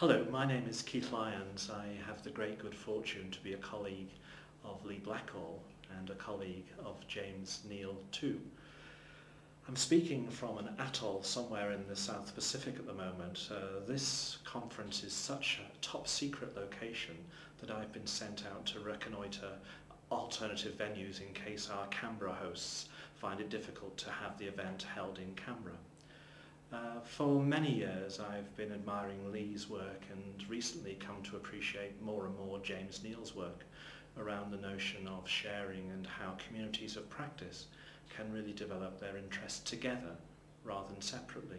Hello, my name is Keith Lyons. I have the great good fortune to be a colleague of Leigh Blackall and a colleague of James Neal too. I'm speaking from an atoll somewhere in the South Pacific at the moment. Uh, this conference is such a top secret location that I've been sent out to reconnoitre alternative venues in case our Canberra hosts find it difficult to have the event held in Canberra. Uh, for many years I've been admiring Leigh's work and recently come to appreciate more and more James Neal's work around the notion of sharing and how communities of practice can really develop their interests together rather than separately.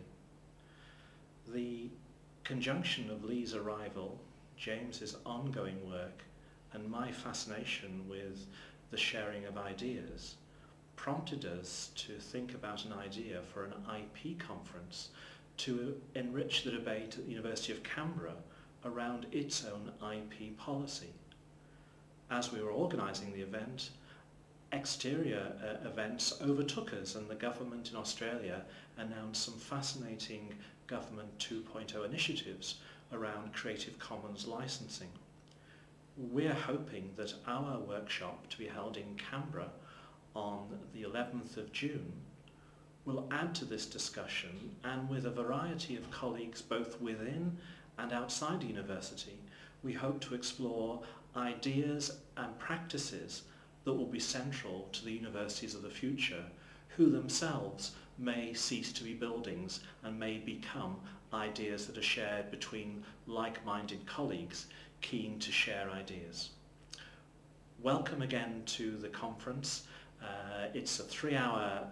The conjunction of Leigh's arrival, James's ongoing work and my fascination with the sharing of ideas prompted us to think about an idea for an IP conference to enrich the debate at the University of Canberra around its own IP policy. As we were organising the event, exterior uh, events overtook us and the government in Australia announced some fascinating government 2.0 initiatives around Creative Commons licensing. We're hoping that our workshop to be held in Canberra on the 11th of June will add to this discussion and with a variety of colleagues both within and outside university, we hope to explore ideas and practices that will be central to the universities of the future, who themselves may cease to be buildings and may become ideas that are shared between like-minded colleagues keen to share ideas. Welcome again to the conference. Uh, it's a three-hour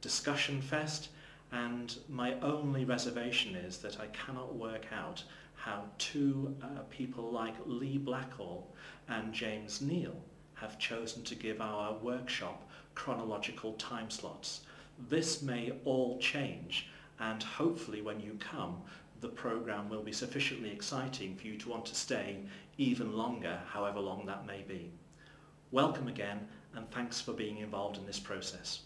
discussion fest and my only reservation is that I cannot work out how two uh, people like Leigh Blackall and James Neal have chosen to give our workshop chronological time slots. This may all change and hopefully when you come the program will be sufficiently exciting for you to want to stay even longer, however long that may be. Welcome again and thanks for being involved in this process.